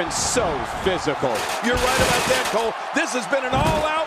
been so physical. You're right about that, Cole. This has been an all-out.